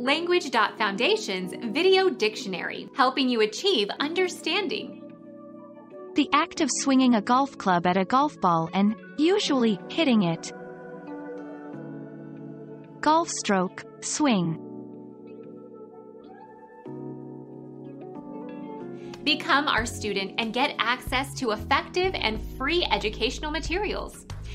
Language.Foundation's Video Dictionary, helping you achieve understanding. The act of swinging a golf club at a golf ball and, usually, hitting it. Golf stroke, swing. Become our student and get access to effective and free educational materials.